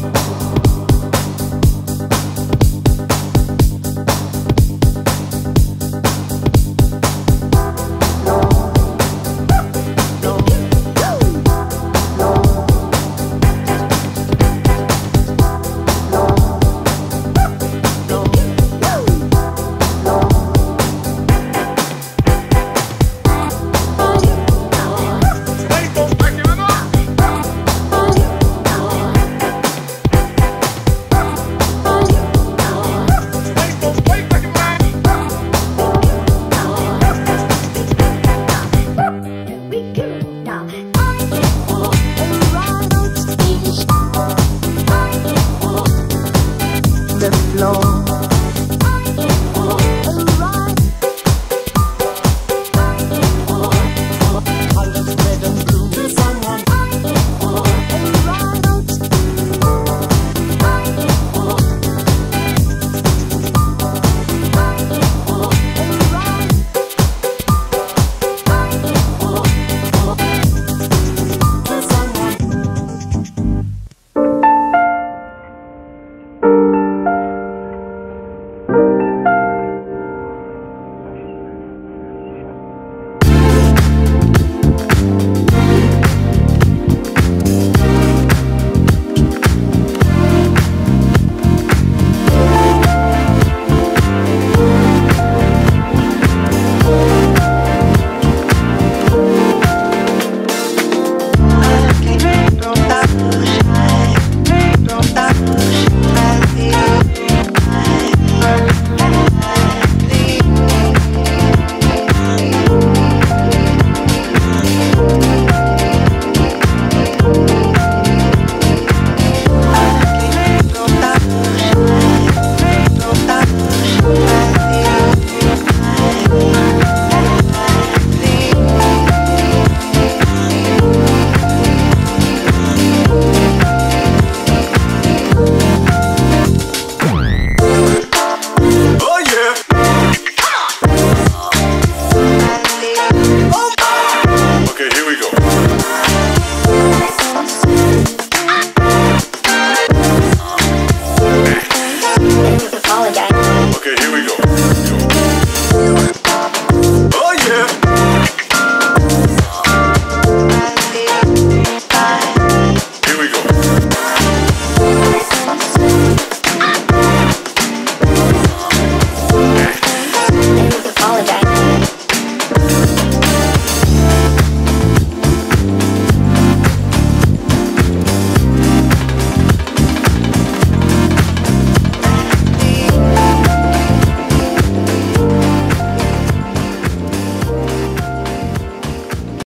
Thank the floor.